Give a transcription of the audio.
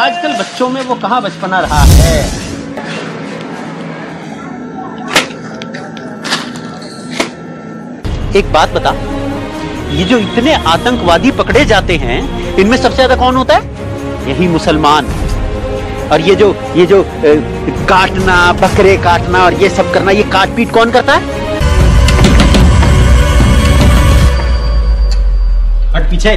आजकल बच्चों में वो कहाँ बचपना रहा है? एक बात बता, ये जो इतने आतंकवादी पकड़े जाते हैं, इनमें सबसे ज़्यादा कौन होता है? यही मुसलमान। और ये जो ये जो काटना, बकरे काटना और ये सब करना, ये काट पीट कौन करता है? हट पीछे।